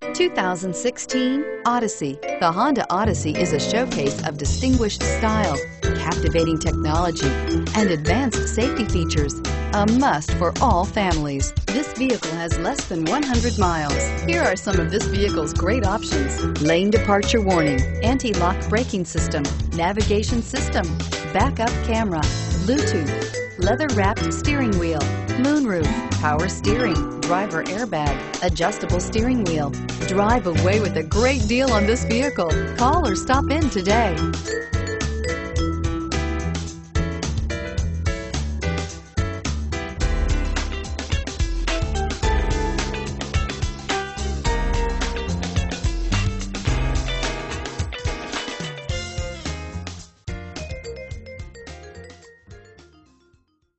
2016 Odyssey. The Honda Odyssey is a showcase of distinguished style, captivating technology, and advanced safety features. A must for all families. This vehicle has less than 100 miles. Here are some of this vehicle's great options. Lane departure warning, anti-lock braking system, navigation system, backup camera, Bluetooth, leather-wrapped steering wheel, power steering, driver airbag, adjustable steering wheel. Drive away with a great deal on this vehicle. Call or stop in today.